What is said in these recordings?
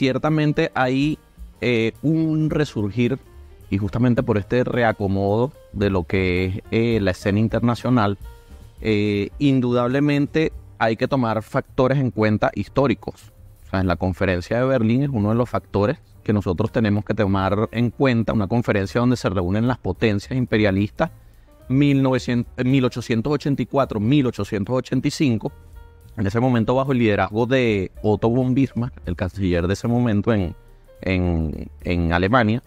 ciertamente hay eh, un resurgir y justamente por este reacomodo de lo que es eh, la escena internacional, eh, indudablemente hay que tomar factores en cuenta históricos. O sea, en la conferencia de Berlín es uno de los factores que nosotros tenemos que tomar en cuenta, una conferencia donde se reúnen las potencias imperialistas 1884-1885, en ese momento bajo el liderazgo de Otto von Bismarck, el canciller de ese momento en, en, Alemania.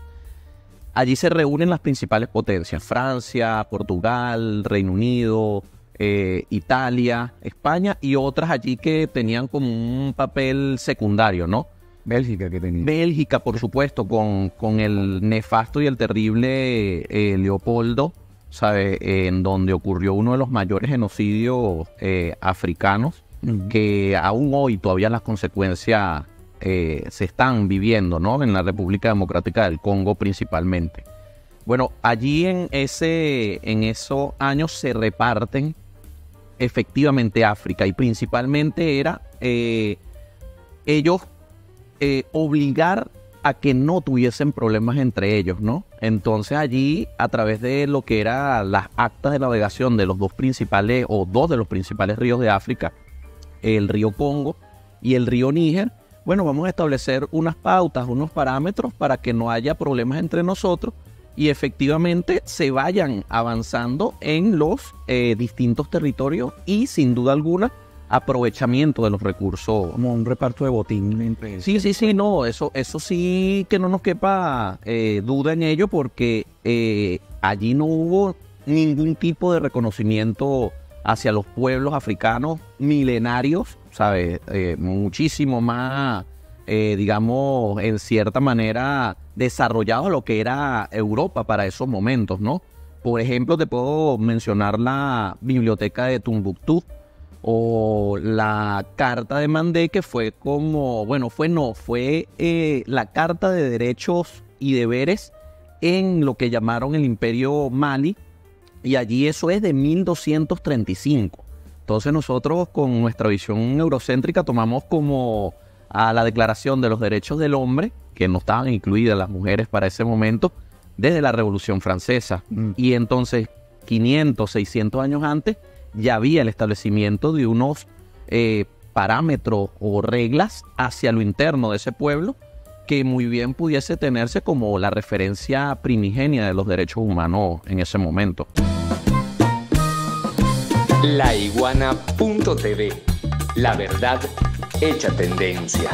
Allí se reúnen las principales potencias, Francia, Portugal, Reino Unido, eh, Italia, España y otras allí que tenían como un papel secundario, ¿no? Bélgica que tenía. Bélgica, por supuesto, con, con el nefasto y el terrible eh, Leopoldo, ¿sabe? en donde ocurrió uno de los mayores genocidios que aún hoy todavía las consecuencias eh, se están viviendo, ¿no? En la República Democrática del Congo principalmente. Bueno, allí en, ese, en esos años se reparten efectivamente África y principalmente era eh, ellos eh, obligar a que no tuviesen problemas entre ellos, ¿no? Entonces allí, a través de lo que eran las actas de navegación de los dos principales, o dos de los principales ríos de África, el río Congo y el río Níger, bueno, vamos a establecer unas pautas, unos parámetros para que no haya problemas entre nosotros y efectivamente se vayan avanzando en los eh, distintos territorios y sin duda alguna aprovechamiento de los recursos. Como un reparto de botín entre Sí, sí, sí, no, eso, eso sí que no nos quepa eh, duda en ello porque eh, allí no hubo ningún tipo de reconocimiento hacia los pueblos africanos milenarios, ¿sabes? Eh, muchísimo más, eh, digamos, en cierta manera desarrollado lo que era Europa para esos momentos, ¿no? Por ejemplo, te puedo mencionar la biblioteca de Tumbuctú o la carta de Mandé, que fue como, bueno, fue no, fue eh, la carta de derechos y deberes en lo que llamaron el imperio Mali, y allí eso es de 1235. Entonces nosotros con nuestra visión eurocéntrica tomamos como a la Declaración de los Derechos del Hombre, que no estaban incluidas las mujeres para ese momento, desde la Revolución Francesa. Mm. Y entonces 500, 600 años antes ya había el establecimiento de unos eh, parámetros o reglas hacia lo interno de ese pueblo que muy bien pudiese tenerse como la referencia primigenia de los derechos humanos en ese momento. La verdad hecha tendencia.